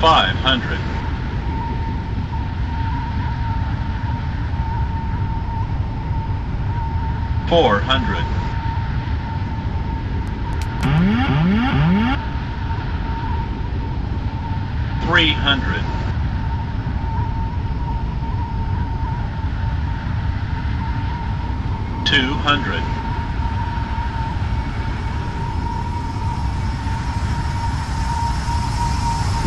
five hundred, four hundred, three hundred, two hundred,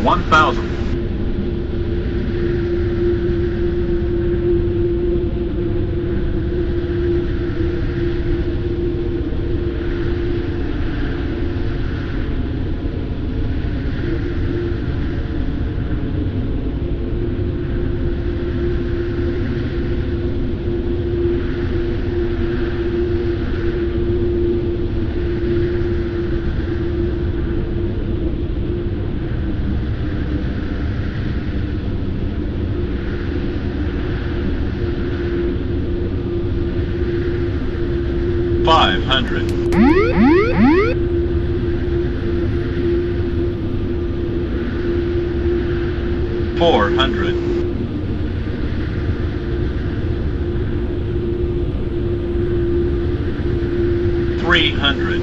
ten. One thousand. Five hundred, four hundred, three hundred,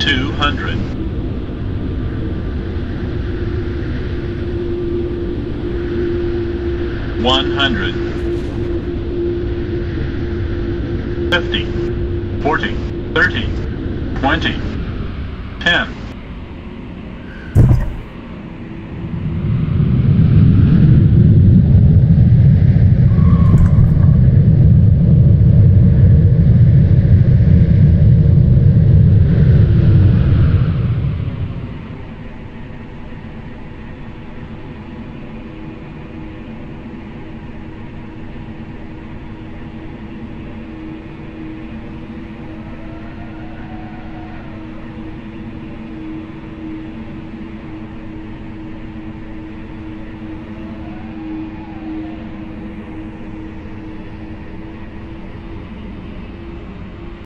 two hundred, one hundred, fifty, forty, thirty, twenty, ten.